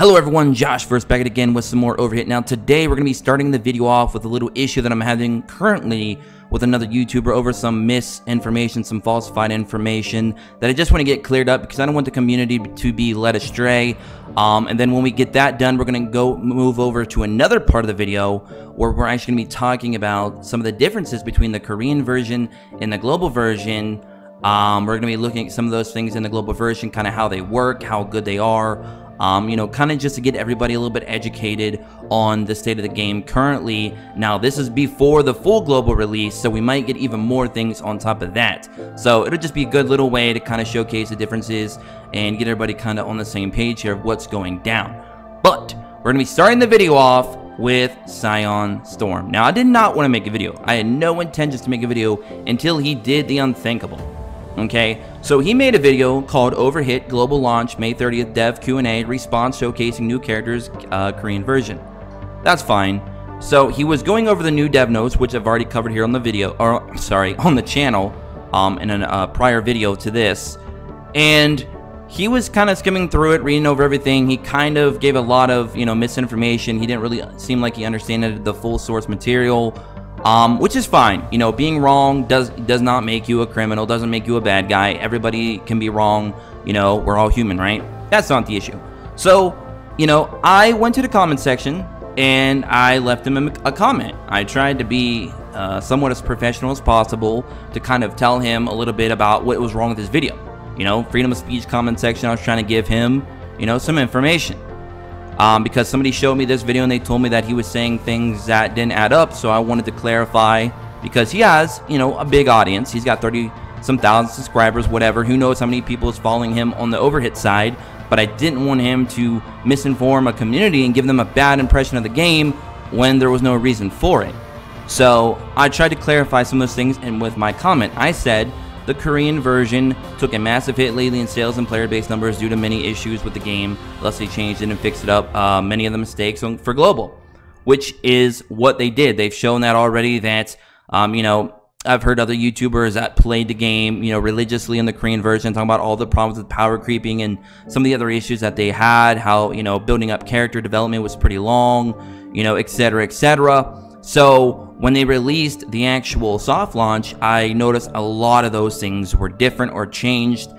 Hello everyone, Josh Verse back again with some more Overhit. Now today we're going to be starting the video off with a little issue that I'm having currently with another YouTuber over some misinformation, some falsified information that I just want to get cleared up because I don't want the community to be led astray. Um, and then when we get that done, we're going to go move over to another part of the video where we're actually going to be talking about some of the differences between the Korean version and the global version. Um, we're going to be looking at some of those things in the global version, kind of how they work, how good they are, um, you know, kind of just to get everybody a little bit educated on the state of the game currently. Now, this is before the full global release, so we might get even more things on top of that. So it'll just be a good little way to kind of showcase the differences and get everybody kind of on the same page here of what's going down. But we're going to be starting the video off with Sion Storm. Now, I did not want to make a video. I had no intentions to make a video until he did the unthinkable. Okay, so he made a video called Overhit Global Launch May 30th Dev Q&A Response Showcasing New Characters uh, Korean Version. That's fine. So he was going over the new dev notes, which I've already covered here on the video, or sorry, on the channel, um, in a uh, prior video to this, and he was kind of skimming through it, reading over everything. He kind of gave a lot of you know misinformation. He didn't really seem like he understood the full source material um, which is fine. You know, being wrong does does not make you a criminal, doesn't make you a bad guy. Everybody can be wrong. You know, we're all human, right? That's not the issue. So, you know, I went to the comment section and I left him a comment. I tried to be uh, somewhat as professional as possible to kind of tell him a little bit about what was wrong with his video. You know, freedom of speech comment section. I was trying to give him, you know, some information um, because somebody showed me this video and they told me that he was saying things that didn't add up. So I wanted to clarify because he has, you know, a big audience. He's got 30 some thousand subscribers, whatever. Who knows how many people is following him on the overhit side. But I didn't want him to misinform a community and give them a bad impression of the game when there was no reason for it. So I tried to clarify some of those things, and with my comment, I said the Korean version took a massive hit lately in sales and player base numbers due to many issues with the game. Thus, they changed it and fixed it up. Uh, many of the mistakes for global, which is what they did. They've shown that already. That um, you know, I've heard other YouTubers that played the game, you know, religiously in the Korean version, talking about all the problems with power creeping and some of the other issues that they had. How you know, building up character development was pretty long, you know, etc., etc. So when they released the actual soft launch, I noticed a lot of those things were different or changed,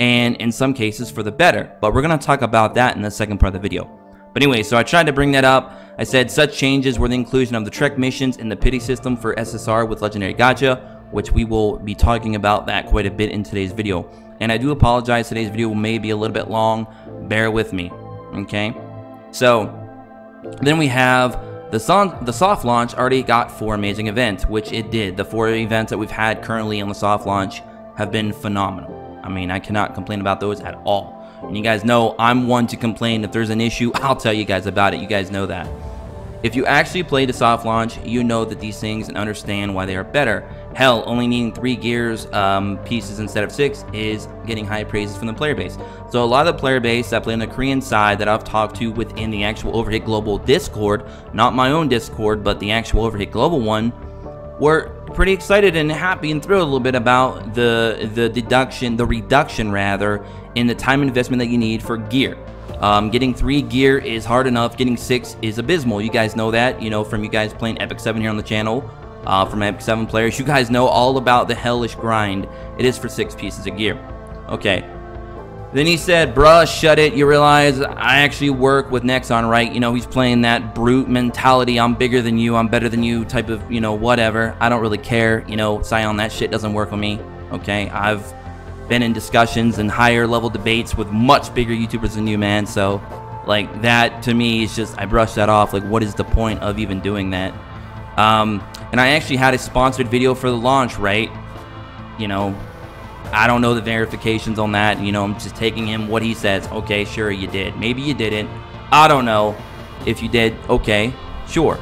and in some cases for the better. But we're to talk about that in the second part of the video. But anyway, so I tried to bring that up. I said such changes were the inclusion of the Trek missions in the pity system for SSR with Legendary Gacha, which we will be talking about that quite a bit in today's video. And I do apologize, today's video may be a little bit long. Bear with me, okay? So, then we have the, son, the soft launch already got four amazing events, which it did. The four events that we've had currently on the soft launch have been phenomenal. I mean, I cannot complain about those at all. And you guys know I'm one to complain. If there's an issue, I'll tell you guys about it. You guys know that. If you actually play the soft launch, you know that these things and understand why they are better. Hell, only needing three gears um, pieces instead of six is getting high praises from the player base. So a lot of the player base that play on the Korean side that I've talked to within the actual Overhit Global Discord, not my own Discord, but the actual Overhit Global one, were pretty excited and happy and thrilled a little bit about the the deduction, the reduction rather, in the time investment that you need for gear. Um, getting three gear is hard enough. Getting six is abysmal. You guys know that, you know, from you guys playing Epic 7 here on the channel. Uh, from Epic 7 players, you guys know all about the hellish grind it is for six pieces of gear. Okay. Then he said, bruh, shut it. You realize I actually work with Nexon, right? You know, he's playing that brute mentality. I'm bigger than you. I'm better than you type of, you know, whatever. I don't really care. You know, Sion, that shit doesn't work on me. Okay. I've been in discussions and higher level debates with much bigger YouTubers than you, man. So, like, that to me is just, I brush that off. Like, what is the point of even doing that? Um, and I actually had a sponsored video for the launch, right? You know, I don't know the verifications on that. You know, I'm just taking him what he says. Okay, sure, you did. Maybe you didn't. I don't know. If you did, okay, sure.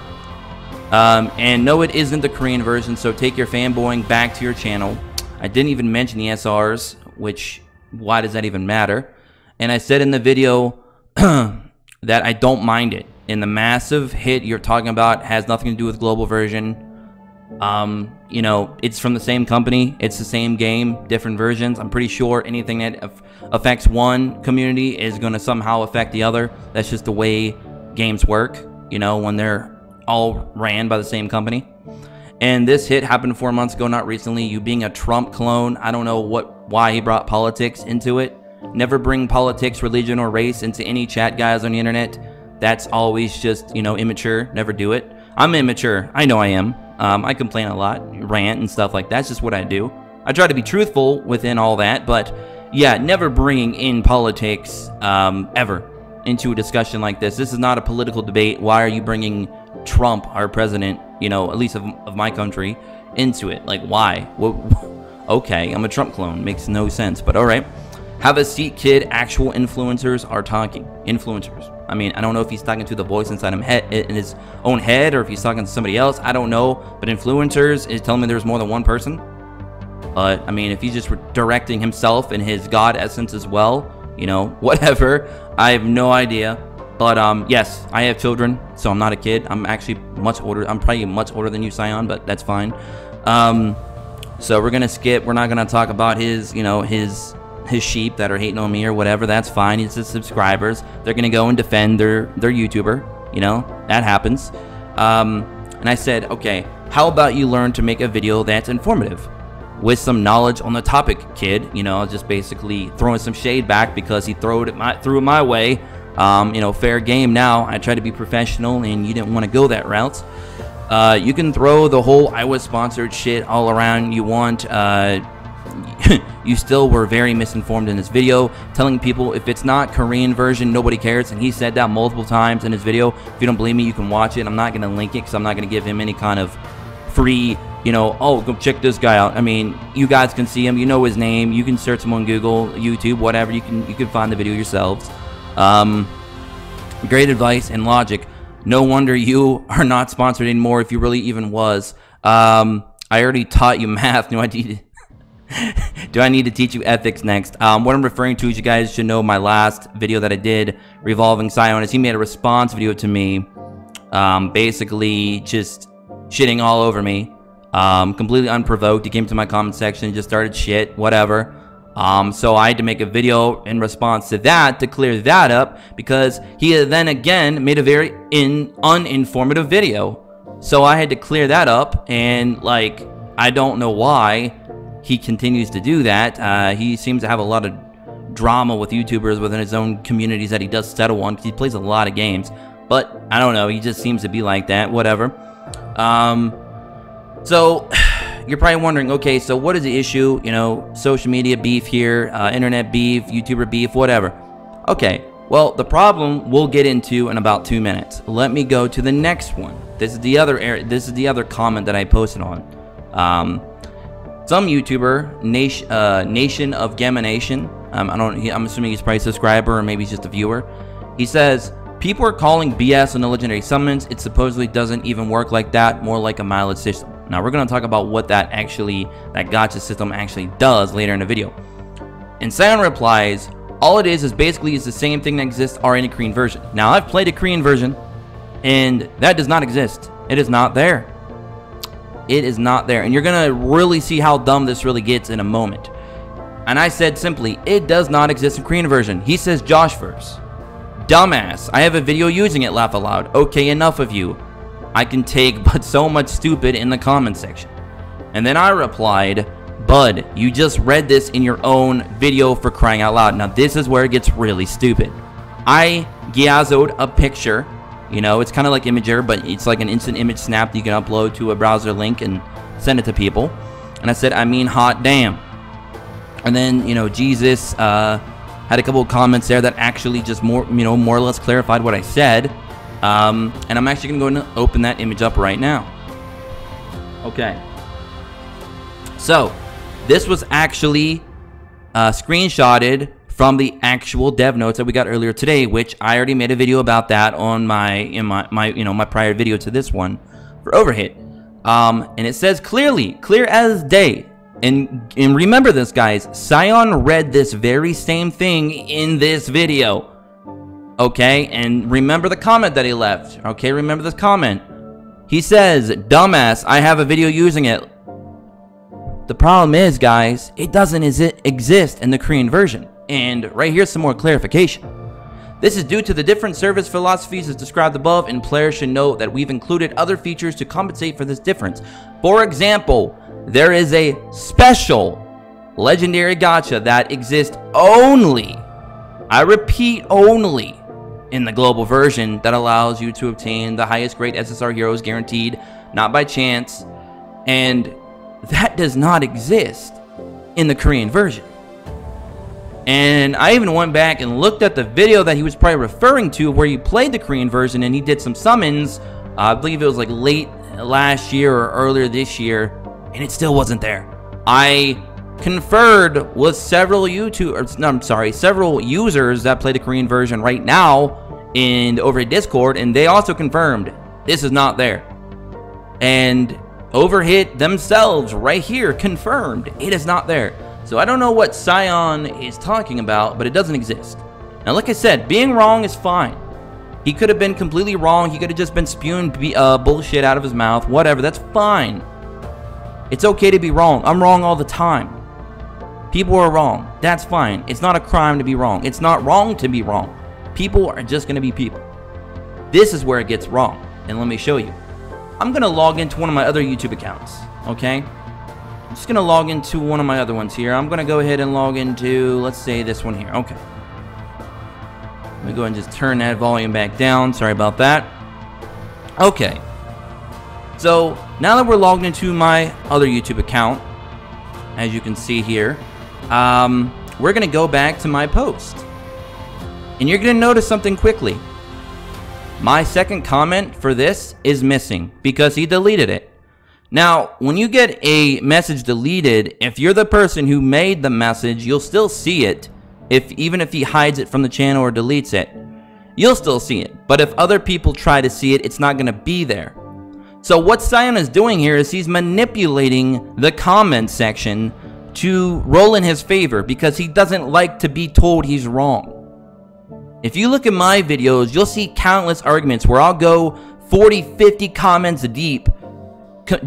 Um, and no, it isn't the Korean version, so take your fanboying back to your channel. I didn't even mention the SRs, which why does that even matter? And I said in the video that I don't mind it. And the massive hit you're talking about has nothing to do with global version. Um, you know, it's from the same company. It's the same game, different versions. I'm pretty sure anything that af- affects one community is going to somehow affect the other. That's just the way games work, you know, when they're all ran by the same company. And this hit happened four months ago, not recently. You being a Trump clone, I don't know what why he brought politics into it. Never bring politics, religion, or race into any chat guys on the internet. That's always just, you know, immature. Never do it. I'm immature. I know I am. Um, I complain a lot, rant and stuff like that. That's just what I do. I try to be truthful within all that, but yeah, never bringing in politics um, ever into a discussion like this. This is not a political debate. Why are you bringing Trump, our president, you know, at least of, of my country, into it? Like, why? Okay, I'm a Trump clone. Makes no sense, but all right. Have a seat, kid. Actual influencers are talking. Influencers. I mean, I don't know if he's talking to the voice inside him head, in his own head or if he's talking to somebody else. I don't know. But influencers is telling me there's more than one person. But I mean, if he's just directing himself in his God essence as well, you know, whatever. I have no idea. But um, yes, I have children, so I'm not a kid. I'm actually much older. I'm probably much older than you, Sion, but that's fine. Um, so we're gonna skip. We're not gonna talk about his, you know, his his sheep that are hating on me or whatever. That's fine. It's his subscribers. They're gonna go and defend their their YouTuber. You know that happens. Um, and I said, okay, how about you learn to make a video that's informative? With some knowledge on the topic, kid. You know, just basically throwing some shade back because he threw it my threw it my way. Um, you know, fair game. Now I try to be professional, and you didn't want to go that route. Uh, you can throw the whole I was sponsored shit all around you want. Uh, you still were very misinformed in this video, telling people if it's not Korean version, nobody cares. And he said that multiple times in his video. If you don't believe me, you can watch it. I'm not going to link it because I'm not going to give him any kind of free, you know, oh, go check this guy out. I mean, you guys can see him. You know his name. You can search him on Google, YouTube, whatever. You can you can find the video yourselves. Um, great advice and logic. No wonder you are not sponsored anymore if you really even was. Um, I already taught you math. No, I did. Do I need to teach you ethics next? Um, what I'm referring to is you guys should know my last video that I did revolving Sion is he made a response video to me, um, basically just shitting all over me, um, completely unprovoked. He came to my comment section, just started shit, whatever. Um, so I had to make a video in response to that to clear that up because he then again made a very in uninformative video. So I had to clear that up and like I don't know why he continues to do that. Uh, he seems to have a lot of drama with YouTubers within his own communities that he does settle on he plays a lot of games. But I don't know, he just seems to be like that, whatever. Um, so you're probably wondering, okay, so what is the issue? You know, social media beef here, uh, internet beef, YouTuber beef, whatever. Okay, well, the problem we'll get into in about two minutes. Let me go to the next one. This is the other area. This is the other comment that I posted on. Um, some YouTuber, Nation, uh, Nation of Gamma Nation, um, I don't, he, I'm assuming he's probably a subscriber or maybe he's just a viewer. He says, people are calling BS on the legendary summons. It supposedly doesn't even work like that, more like a mileage system. Now we're going to talk about what that actually, that gacha system actually does later in the video. And Sion replies, all it is is basically is the same thing that exists are in a Korean version. Now I've played a Korean version and that does not exist. It is not there. It is not there. And you're going to really see how dumb this really gets in a moment. And I said simply, it does not exist in Korean version. He says Josh Verse. Dumbass. I have a video using it, laugh aloud. Okay, enough of you. I can take but so much stupid in the comment section. And then I replied, Bud, you just read this in your own video for crying out loud. Now this is where it gets really stupid. I gyazoed a picture you know, it's kind of like Imgur, but it's like an instant image snap that you can upload to a browser link and send it to people. And I said, I mean, hot damn. And then, you know, Jesus uh, had a couple of comments there that actually just more, you know, more or less clarified what I said. Um, and I'm actually going to go and open that image up right now. Okay. So, this was actually uh, screenshotted from the actual dev notes that we got earlier today, which I already made a video about that on my in my, my you know my prior video to this one for overhit. Um, and it says clearly, clear as day. And and remember this, guys. Sion read this very same thing in this video. Okay, and remember the comment that he left. Okay, remember this comment. He says, dumbass, I have a video using it. The problem is, guys, it doesn't exist in the Korean version. And right here's some more clarification. This is due to the different service philosophies as described above, and players should note that we've included other features to compensate for this difference. For example, there is a special legendary gacha that exists only, I repeat, only in the global version that allows you to obtain the highest grade SSR heroes guaranteed, not by chance, and that does not exist in the Korean version. And I even went back and looked at the video that he was probably referring to where he played the Korean version and he did some summons. Uh, I believe it was like late last year or earlier this year, and it still wasn't there. I conferred with several YouTubers, no, I'm sorry, several users that play the Korean version right now and over Discord, and they also confirmed this is not there. And Overhit themselves right here confirmed it is not there. So I don't know what Scion is talking about, but it doesn't exist. Now, like I said, being wrong is fine. He could have been completely wrong. He could have just been spewing uh, bullshit out of his mouth. Whatever, that's fine. It's okay to be wrong. I'm wrong all the time. People are wrong. That's fine. It's not a crime to be wrong. It's not wrong to be wrong. People are just going to be people. This is where it gets wrong. And let me show you. I'm going to log into one of my other YouTube accounts. Okay? Just going to log into one of my other ones here. I'm going to go ahead and log into, let's say, this one here. Okay. Let me go ahead and just turn that volume back down. Sorry about that. Okay. So, now that we're logged into my other YouTube account, as you can see here, um, we're going to go back to my post. And you're going to notice something quickly. My second comment for this is missing because he deleted it. Now, when you get a message deleted, if you're the person who made the message, you'll still see it. If even if he hides it from the channel or deletes it, you'll still see it. But if other people try to see it, it's not going to be there. So what Scion is doing here is he's manipulating the comment section to roll in his favor because he doesn't like to be told he's wrong. If you look at my videos, you'll see countless arguments where I'll go 40, 50 comments deep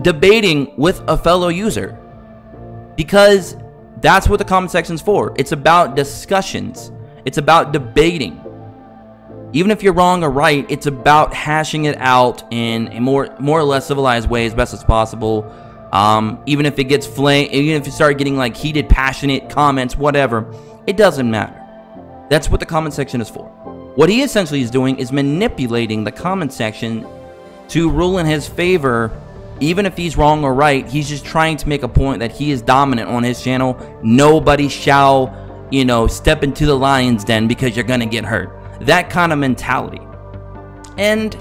debating with a fellow user because that's what the comment section's for. It's about discussions. It's about debating. Even if you're wrong or right, it's about hashing it out in a more more or less civilized way as best as possible. Um, even if it gets flame, even if you start getting like heated, passionate comments, whatever, it doesn't matter. That's what the comment section is for. What he essentially is doing is manipulating the comment section to rule in his favor even if he's wrong or right, he's just trying to make a point that he is dominant on his channel. Nobody shall, you know, step into the lion's den because you're going to get hurt. That kind of mentality. And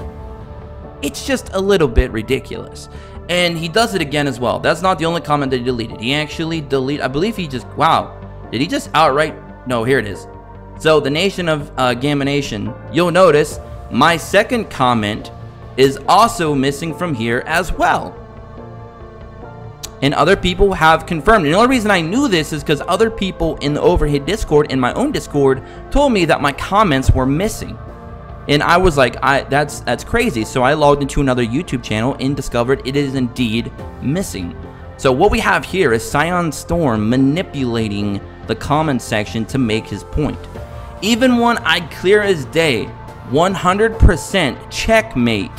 it's just a little bit ridiculous. And he does it again as well. That's not the only comment that he deleted. He actually deleted, I believe he just, wow. Did he just outright, no, here it is. So the nation of uh, Gamma Nation, you'll notice my second comment is also missing from here as well. And other people have confirmed. And the only reason I knew this is because other people in the Overhit Discord, in my own Discord, told me that my comments were missing. And I was like, I that's that's crazy. So I logged into another YouTube channel and discovered it is indeed missing. So what we have here is Scion Storm manipulating the comment section to make his point. Even one I clear as day 100% checkmate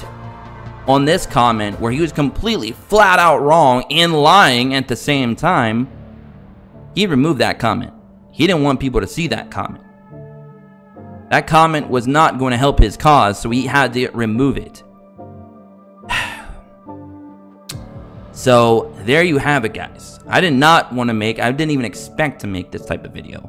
on this comment where he was completely flat out wrong and lying at the same time, he removed that comment. He didn't want people to see that comment. That comment was not going to help his cause, so he had to remove it. so, there you have it, guys. I did not want to make, I didn't even expect to make this type of video.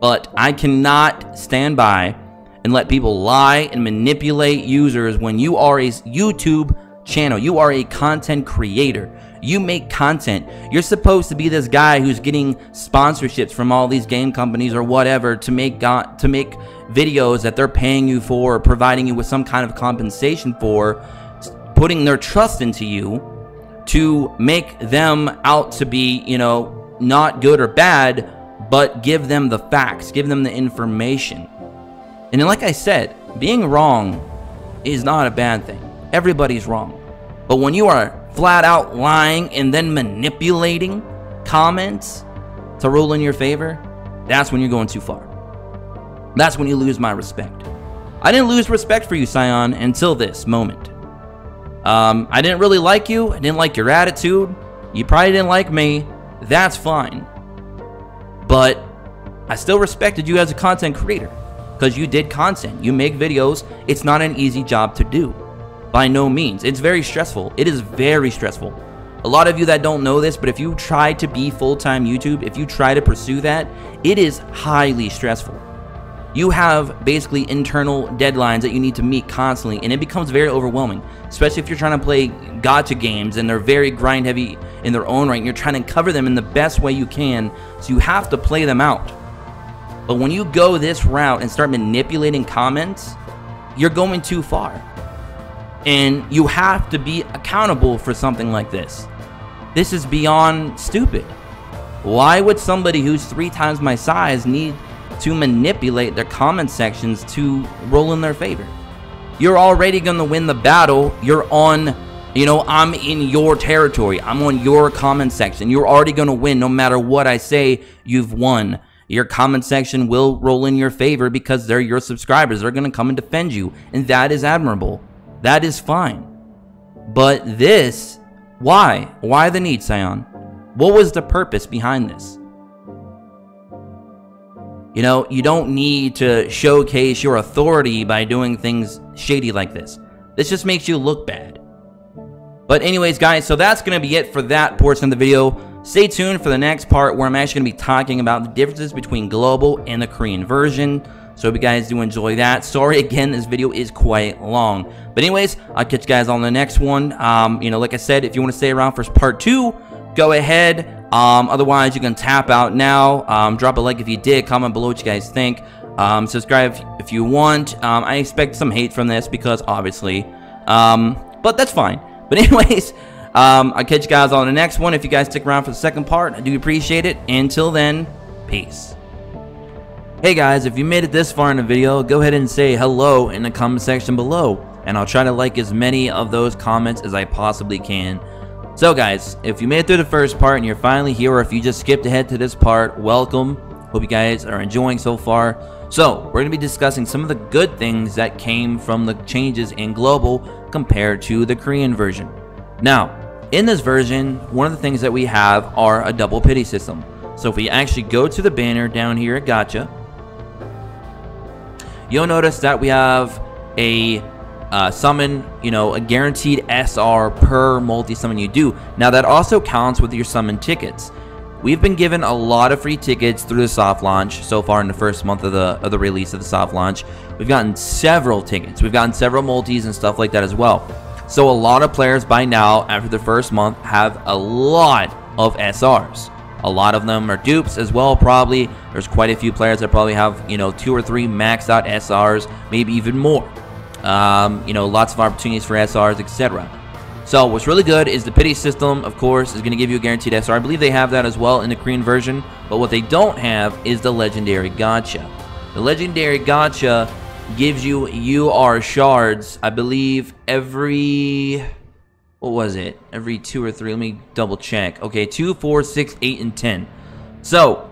But I cannot stand by and let people lie and manipulate users when you are a YouTube channel. You are a content creator. You make content. You're supposed to be this guy who's getting sponsorships from all these game companies or whatever to make to make videos that they're paying you for or providing you with some kind of compensation for, putting their trust into you to make them out to be, you know, not good or bad, but give them the facts, give them the information. And like I said, being wrong is not a bad thing. Everybody's wrong. But when you are flat out lying and then manipulating comments to rule in your favor, that's when you're going too far. That's when you lose my respect. I didn't lose respect for you, Scion, until this moment. Um, I didn't really like you. I didn't like your attitude. You probably didn't like me. That's fine. But I still respected you as a content creator because you did content. You make videos. It's not an easy job to do. By no means. It's very stressful. It is very stressful. A lot of you that don't know this, but if you try to be full-time YouTube, if you try to pursue that, it is highly stressful. You have basically internal deadlines that you need to meet constantly, and it becomes very overwhelming, especially if you're trying to play gacha games and they're very grind heavy in their own right, and you're trying to cover them in the best way you can, so you have to play them out. But when you go this route and start manipulating comments, you're going too far. And you have to be accountable for something like this. This is beyond stupid. Why would somebody who's three times my size need to manipulate their comment sections to roll in their favor? You're already going to win the battle. You're on, you know, I'm in your territory. I'm on your comment section. You're already going to win no matter what I say, you've won. Your comment section will roll in your favor because they're your subscribers. They're going to come and defend you, and that is admirable. That is fine. But this, why? Why the need, Scion? What was the purpose behind this? You know, you don't need to showcase your authority by doing things shady like this. This just makes you look bad. But anyways, guys, so that's going to be it for that portion of the video. Stay tuned for the next part where I'm actually going to be talking about the differences between global and the Korean version. So hope you guys do enjoy that. Sorry again, this video is quite long. But anyways, I'll catch you guys on the next one. Um, you know, like I said, if you want to stay around for part two, go ahead. Um, otherwise, you can tap out now. Um, drop a like if you did. Comment below what you guys think. Um, subscribe if, you want. Um, I expect some hate from this because obviously, um, but that's fine. But anyways, um, I'll catch you guys on the next one. If you guys stick around for the second part, I do appreciate it. Until then, peace. Hey guys, if you made it this far in the video, go ahead and say hello in the comment section below, and I'll try to like as many of those comments as I possibly can. So guys, if you made it through the first part and you're finally here, or if you just skipped ahead to this part, welcome. Hope you guys are enjoying so far. So, we're going to be discussing some of the good things that came from the changes in Global compared to the Korean version. Now, in this version, one of the things that we have are a double pity system. So if we actually go to the banner down here at Gacha, you'll notice that we have a uh, summon, you know, a guaranteed SR per multi-summon you do. Now that also counts with your summon tickets. We've been given a lot of free tickets through the soft launch so far in the first month of the of the release of the soft launch. We've gotten several tickets. We've gotten several multis and stuff like that as well. So a lot of players by now, after the first month, have a lot of SRs. A lot of them are dupes as well, probably. There's quite a few players that probably have, you know, two or three maxed out SRs, maybe even more. Um, you know, lots of opportunities for SRs, etc. So what's really good is the pity system, of course, is going to give you a guaranteed SR. I believe they have that as well in the Korean version. But what they don't have is the legendary gacha. The legendary gacha gives you UR shards, I believe, every what was it? Every two or three. Let me double check. Okay, two, four, six, eight, and ten. So,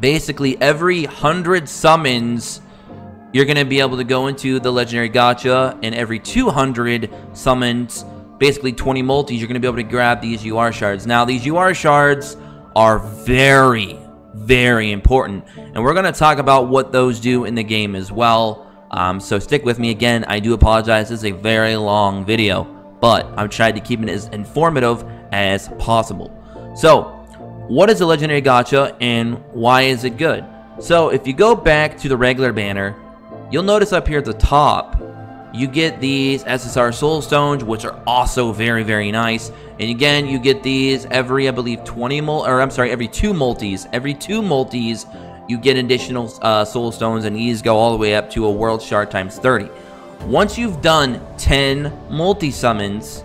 basically, every hundred summons, you're going to be able to go into the Legendary Gacha, and every 200 summons, basically 20 multis, you're going to be able to grab these UR shards. Now, these UR shards are very, very important, and we're going to talk about what those do in the game as well. Um, so stick with me again. I do apologize. This is a very long video but I've tried to keep it as informative as possible. So, what is a legendary gacha and why is it good? So, if you go back to the regular banner, you'll notice up here at the top, you get these SSR Soul Stones, which are also very, very nice. And again, you get these every, I believe, 20 mul, or I'm sorry, every two multis. Every two multis, you get additional uh, Soul Stones, and these go all the way up to a World Shard times 30. Once you've done 10 multi-summons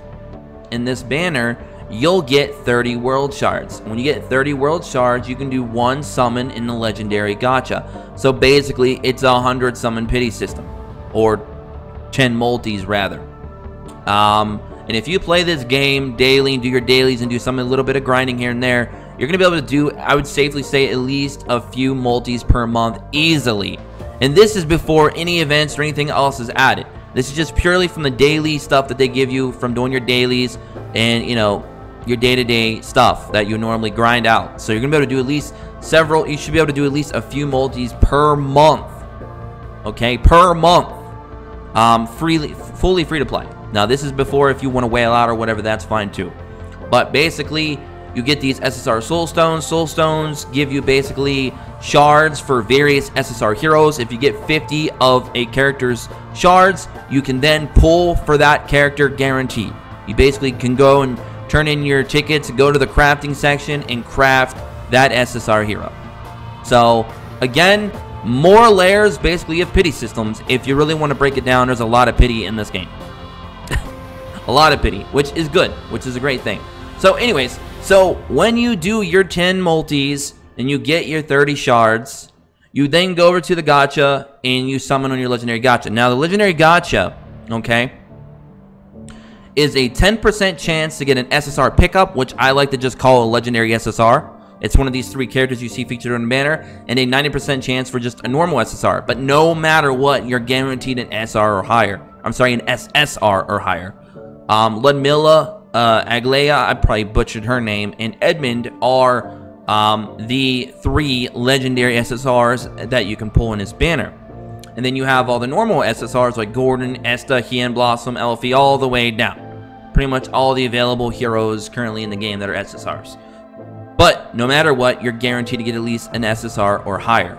in this banner, you'll get 30 world shards. When you get 30 world shards, you can do one summon in the legendary gacha. So basically, it's a 100 summon pity system. Or 10 multis, rather. Um, And if you play this game daily and do your dailies and do some a little bit of grinding here and there, you're going to be able to do, I would safely say, at least a few multis per month easily. And this is before any events or anything else is added. This is just purely from the daily stuff that they give you from doing your dailies and, you know, your day-to-day -day stuff that you normally grind out. So you're going to be able to do at least several, you should be able to do at least a few multis per month. Okay, per month. Um, freely, fully free to play. Now this is before if you want to whale out or whatever, that's fine too. But basically, you get these SSR Soul Stones. Soul Stones give you basically shards for various SSR heroes. If you get 50 of a character's shards, you can then pull for that character guaranteed. You basically can go and turn in your tickets, go to the crafting section, and craft that SSR hero. So, again, more layers basically of pity systems. If you really want to break it down, there's a lot of pity in this game. a lot of pity, which is good, which is a great thing. So anyways, so when you do your 10 multis and you get your 30 shards, you then go over to the gacha and you summon on your legendary gacha. Now the legendary gacha, okay, is a 10% chance to get an SSR pickup, which I like to just call a legendary SSR. It's one of these three characters you see featured on the banner, and a 90% chance for just a normal SSR. But no matter what, you're guaranteed an SR or higher. I'm sorry, an SSR or higher. Um, Ludmilla uh, Aglaya, I probably butchered her name, and Edmund are um, the three legendary SSRs that you can pull in this banner. And then you have all the normal SSRs like Gordon, Esta, Hien Blossom, Elfie, all the way down. Pretty much all the available heroes currently in the game that are SSRs. But no matter what, you're guaranteed to get at least an SSR or higher.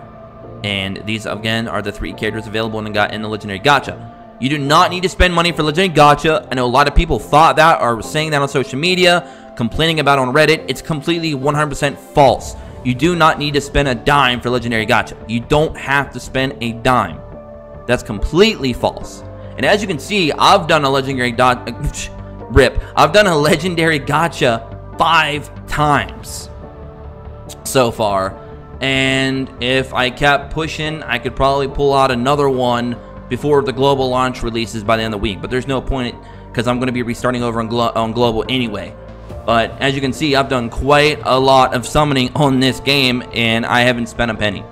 And these, again, are the three characters available in the, in the Legendary Gacha. You do not need to spend money for Legendary Gacha. I know a lot of people thought that or were saying that on social media, complaining about on Reddit. It's completely 100% false. You do not need to spend a dime for Legendary Gacha. You don't have to spend a dime. That's completely false. And as you can see, I've done a Legendary Gacha... Rip. I've done a Legendary Gacha five times so far. And if I kept pushing, I could probably pull out another one before the global launch releases by the end of the week. But there's no point because I'm going to be restarting over on, Glo on global anyway. But as you can see, I've done quite a lot of summoning on this game, and I haven't spent a penny.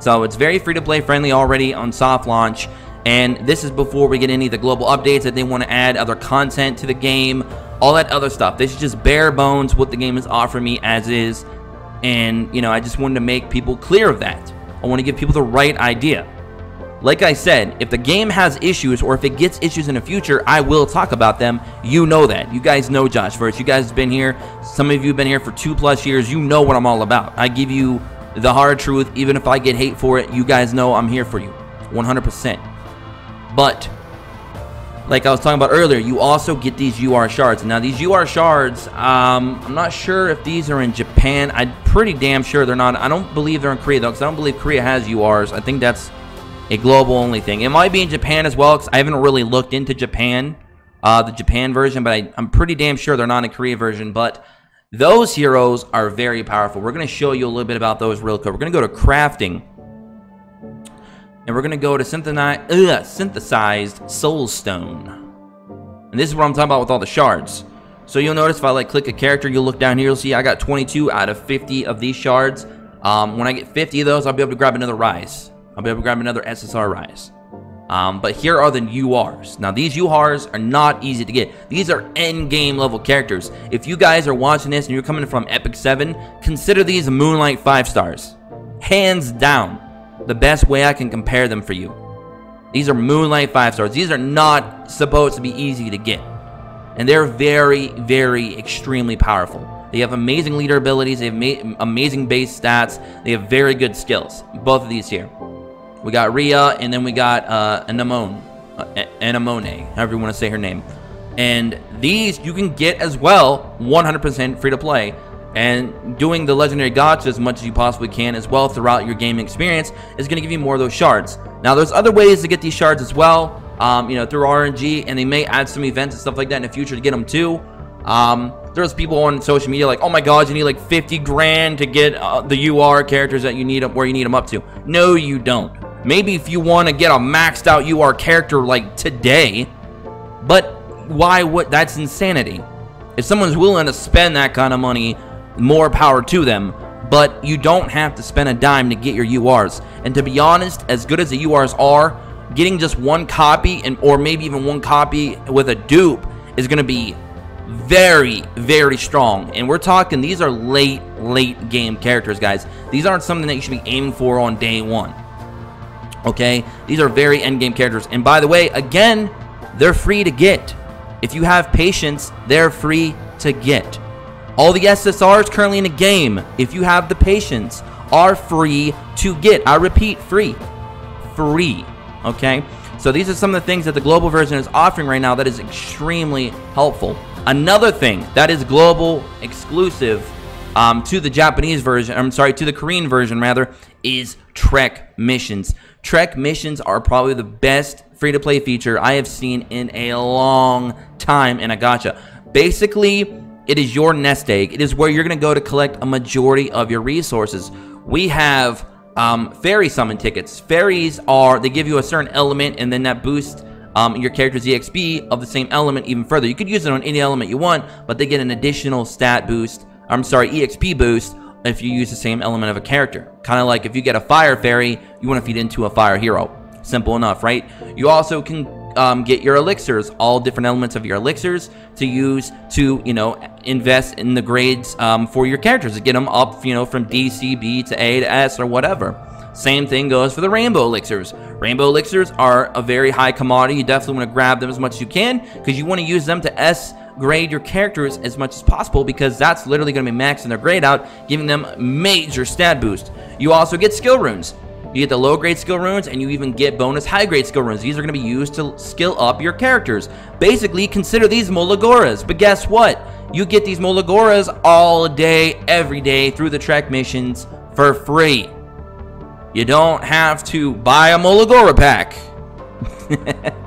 So it's very free-to-play friendly already on soft launch. And this is before we get any of the global updates that they want to add other content to the game, all that other stuff. This is just bare bones what the game is offering me as is. And, you know, I just wanted to make people clear of that. I want to give people the right idea. Like I said, if the game has issues or if it gets issues in the future, I will talk about them. You know that. You guys know Josh Verse. You guys have been here. Some of you have been here for two plus years. You know what I'm all about. I give you the hard truth. Even if I get hate for it, you guys know I'm here for you. 100%. But, like I was talking about earlier, you also get these UR shards. Now, these UR shards, um, I'm not sure if these are in Japan. I'm pretty damn sure they're not. I don't believe they're in Korea, though, because I don't believe Korea has URs. I think that's a global only thing. It might be in Japan as well because I haven't really looked into Japan, uh, the Japan version, but I, I'm pretty damn sure they're not a Korea version. But those heroes are very powerful. We're going to show you a little bit about those real quick. We're going to go to crafting. And we're going to go to ugh, synthesized soul stone. And this is what I'm talking about with all the shards. So you'll notice if I like click a character, you'll look down here, you'll see I got 22 out of 50 of these shards. Um, when I get 50 of those, I'll be able to grab another rise. I'll be able to grab another SSR Rise. Um, but here are the URs. Now, these URs are not easy to get. These are end-game level characters. If you guys are watching this and you're coming from Epic 7, consider these Moonlight 5 stars. Hands down, the best way I can compare them for you. These are Moonlight 5 stars. These are not supposed to be easy to get. And they're very, very, extremely powerful. They have amazing leader abilities. They have amazing base stats. They have very good skills. Both of these here. We got Ria, and then we got uh, Anemone, uh, Anemone, however you want to say her name. And these you can get as well, 100% free to play. And doing the legendary gacha as much as you possibly can as well throughout your gaming experience is going to give you more of those shards. Now, there's other ways to get these shards as well, um, you know, through RNG, and they may add some events and stuff like that in the future to get them too. Um, there's people on social media like, oh my god, you need like 50 grand to get uh, the UR characters that you need up where you need them up to. No, you don't. Maybe if you want to get a maxed out UR character like today, but why would that's insanity? If someone's willing to spend that kind of money, more power to them. But you don't have to spend a dime to get your URs. And to be honest, as good as the URs are, getting just one copy and or maybe even one copy with a dupe is going to be very, very strong. And we're talking, these are late, late game characters, guys. These aren't something that you should be aiming for on day one. Okay? These are very end game characters. And by the way, again, they're free to get. If you have patience, they're free to get. All the SSRs currently in the game, if you have the patience, are free to get. I repeat, free. Free. Okay? So these are some of the things that the global version is offering right now that is extremely helpful. Another thing that is global exclusive um, to the Japanese version, I'm sorry, to the Korean version rather, is Trek missions. Trek missions are probably the best free-to-play feature I have seen in a long time in a gacha. Basically, it is your nest egg. It is where you're going to go to collect a majority of your resources. We have um, fairy summon tickets. Fairies are, they give you a certain element and then that boosts um, your character's EXP of the same element even further. You could use it on any element you want, but they get an additional stat boost, I'm sorry, EXP boost if you use the same element of a character. Kind of like if you get a fire fairy, you want to feed into a fire hero. Simple enough, right? You also can um, get your elixirs, all different elements of your elixirs to use to, you know, invest in the grades um, for your characters to get them up, you know, from D, C, B to A to S or whatever. Same thing goes for the rainbow elixirs. Rainbow elixirs are a very high commodity. You definitely want to grab them as much as you can because you want to use them to S grade your characters as much as possible because that's literally going to be maxing their grade out, giving them major stat boost. You also get skill runes. You get the low grade skill runes and you even get bonus high grade skill runes. These are going to be used to skill up your characters. Basically, consider these Molagoras. But guess what? You get these Molagoras all day, every day through the Trek missions for free. You don't have to buy a Molagora pack.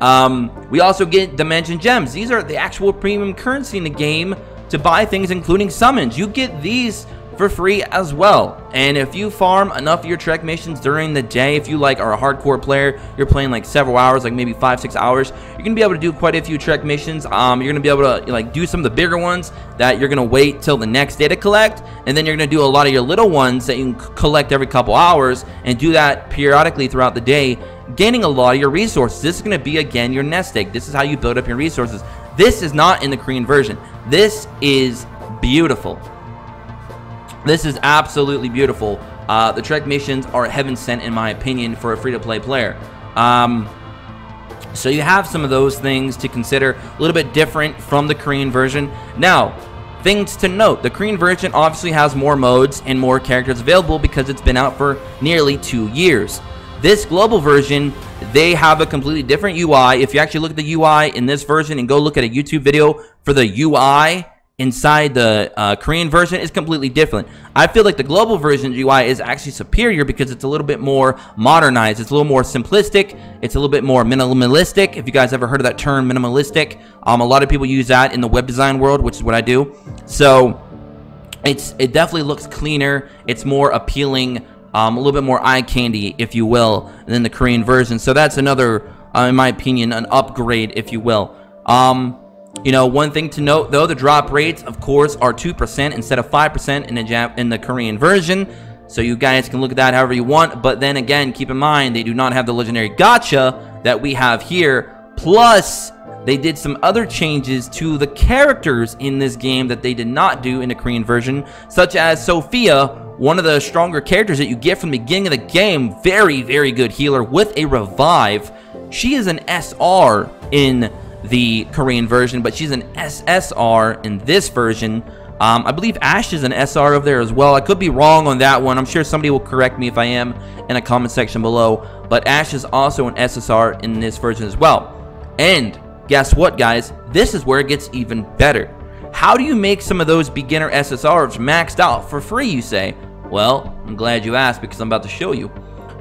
um, we also get Dimension Gems. These are the actual premium currency in the game to buy things, including summons. You get these for free as well. And if you farm enough of your Trek missions during the day, if you like are a hardcore player, you're playing like several hours, like maybe five, six hours, you're gonna be able to do quite a few Trek missions. Um, you're gonna be able to like do some of the bigger ones that you're gonna wait till the next day to collect, and then you're gonna do a lot of your little ones that you can collect every couple hours and do that periodically throughout the day, gaining a lot of your resources. This is gonna be again your nest egg. This is how you build up your resources. This is not in the Korean version. This is beautiful. This is absolutely beautiful. Uh, the Trek missions are heaven sent, in my opinion, for a free-to-play player. Um, so you have some of those things to consider, a little bit different from the Korean version. Now, things to note, the Korean version obviously has more modes and more characters available because it's been out for nearly two years. This global version, they have a completely different UI. If you actually look at the UI in this version and go look at a YouTube video for the UI, inside the uh, Korean version is completely different. I feel like the global version UI is actually superior because it's a little bit more modernized. It's a little more simplistic. It's a little bit more minimalistic. If you guys ever heard of that term, minimalistic, um, a lot of people use that in the web design world, which is what I do. So it's it definitely looks cleaner. It's more appealing. Um, a little bit more eye candy, if you will, than the Korean version. So that's another, uh, in my opinion, an upgrade, if you will. Um, you know, one thing to note though, the drop rates, of course, are 2% instead of 5% in the Jap in the Korean version. So you guys can look at that however you want. But then again, keep in mind, they do not have the legendary gacha that we have here. Plus, they did some other changes to the characters in this game that they did not do in the Korean version, such as Sophia, one of the stronger characters that you get from the beginning of the game. Very, very good healer with a revive. She is an SR in the Korean version, but she's an SSR in this version. Um, I believe Ash is an SR over there as well. I could be wrong on that one. I'm sure somebody will correct me if I am in a comment section below. But Ash is also an SSR in this version as well. And guess what, guys? This is where it gets even better. How do you make some of those beginner SSRs maxed out for free, you say? Well, I'm glad you asked because I'm about to show you.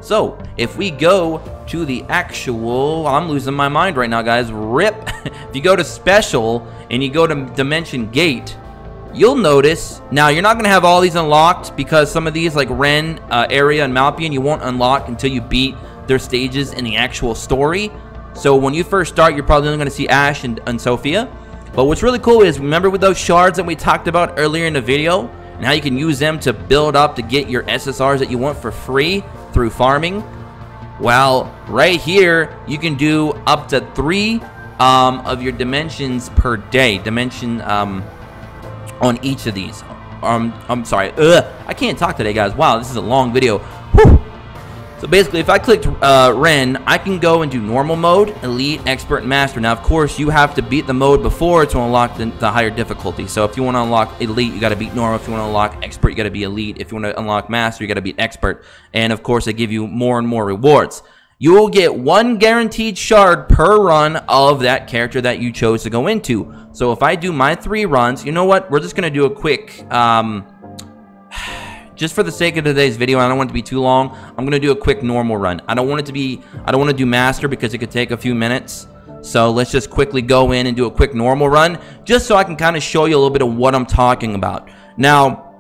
So, if we go to the actual, I'm losing my mind right now, guys. Rip. if you go to special and you go to dimension gate, you'll notice, now you're not going to have all these unlocked because some of these like Ren, uh, Area, and Malpian, you won't unlock until you beat their stages in the actual story. So when you first start, you're probably only going to see Ash and, and Sophia. But what's really cool is, remember with those shards that we talked about earlier in the video? And how you can use them to build up to get your SSRs that you want for free through farming? Well, right here, you can do up to three um, of your dimensions per day. Dimension um, on each of these. Um, I'm sorry. Ugh, I can't talk today, guys. Wow, this is a long video. So basically, if I clicked uh, Ren, I can go into normal mode, elite, expert, and master. Now, of course, you have to beat the mode before to unlock the, the higher difficulty. So if you want to unlock elite, you got to beat normal. If you want to unlock expert, you got to be elite. If you want to unlock master, you got to beat expert. And of course, they give you more and more rewards. You will get one guaranteed shard per run of that character that you chose to go into. So if I do my three runs, you know what? We're just going to do a quick... Um, just for the sake of today's video, I don't want it to be too long. I'm going to do a quick normal run. I don't want it to be, I don't want to do master because it could take a few minutes. So let's just quickly go in and do a quick normal run just so I can kind of show you a little bit of what I'm talking about. Now,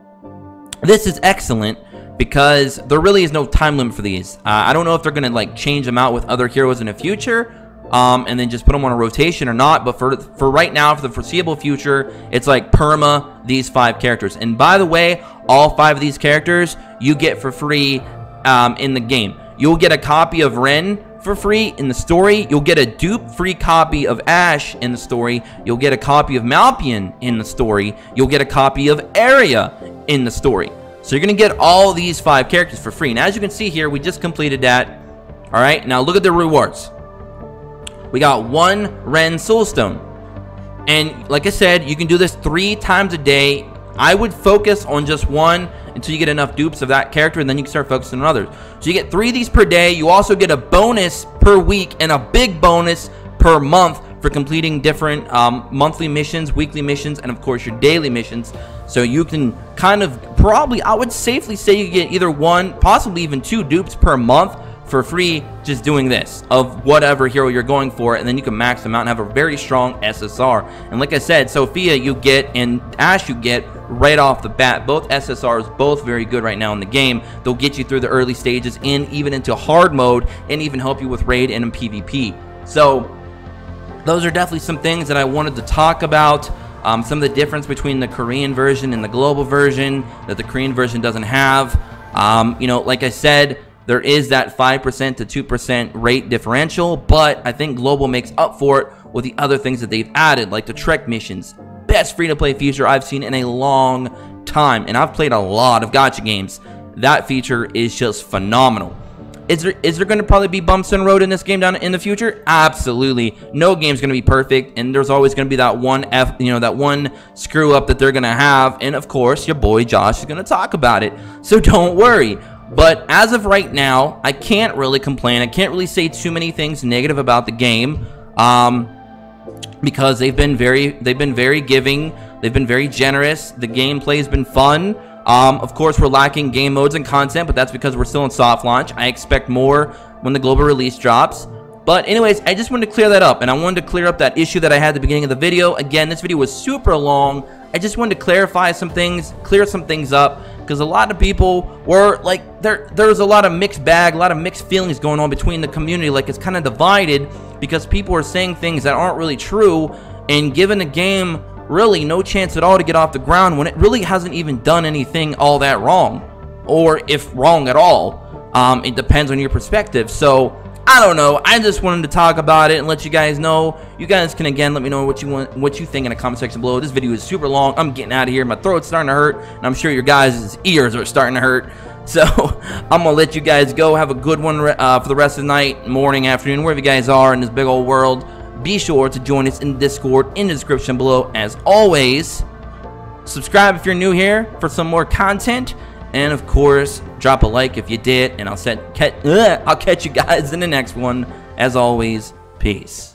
this is excellent because there really is no time limit for these. Uh, I don't know if they're going to like change them out with other heroes in the future um, and then just put them on a rotation or not. But for for right now, for the foreseeable future, it's like perma these five characters. And by the way, all five of these characters you get for free um, in the game. You'll get a copy of Ren for free in the story. You'll get a dupe free copy of Ash in the story. You'll get a copy of Malpian in the story. You'll get a copy of Aria in the story. So you're going to get all these five characters for free. And as you can see here, we just completed that. All right, now look at the rewards. We got one Ren Soulstone. And like I said, you can do this three times a day. I would focus on just one until you get enough dupes of that character, and then you can start focusing on others. So you get three of these per day. You also get a bonus per week and a big bonus per month for completing different um, monthly missions, weekly missions, and of course your daily missions. So you can kind of probably, I would safely say you get either one, possibly even two dupes per month for free just doing this of whatever hero you're going for and then you can max them out and have a very strong SSR and like I said Sophia you get and Ash you get right off the bat. Both SSRs both very good right now in the game. They'll get you through the early stages and even into hard mode and even help you with raid and PvP so those are definitely some things that I wanted to talk about. Um, some of the difference between the Korean version and the global version that the Korean version doesn't have. Um, you know like I said there is that 5% to 2% rate differential, but I think Global makes up for it with the other things that they've added, like the Trek missions. Best free to play feature I've seen in a long time, and I've played a lot of gacha games. That feature is just phenomenal. Is there is there going to probably be bumps in the road in this game down in the future? Absolutely. No game's going to be perfect, and there's always going to be that one F, you know, that one screw up that they're going to have, and of course, your boy Josh is going to talk about it. So don't worry. But as of right now, I can't really complain. I can't really say too many things negative about the game. Um, because they've been very they've been very giving. They've been very generous. The gameplay has been fun. Um, of course we're lacking game modes and content but that's because we're still in soft launch. I expect more when the global release drops. But anyways i just wanted to clear that up and i wanted to clear up that issue that i had at the beginning of the video. Again this video was super long i just wanted to clarify some things clear some things up because a lot of people were like there there's a lot of mixed bag a lot of mixed feelings going on between the community like it's kind of divided because people are saying things that aren't really true and giving the game really no chance at all to get off the ground when it really hasn't even done anything all that wrong or if wrong at all. Um, it depends on your perspective. So I don't know. I just wanted to talk about it and let you guys know. You guys can again let me know what you want, what you think in the comment section below. This video is super long. I'm getting out of here. My throat's starting to hurt, and I'm sure your guys' ears are starting to hurt. So I'm gonna let you guys go. Have a good one uh, for the rest of the night, morning, afternoon, wherever you guys are in this big old world. Be sure to join us in Discord in the description below. As always, subscribe if you're new here for some more content. And of course, drop a like if you did, and I'll set, I'll catch you guys in the next one. As always, peace.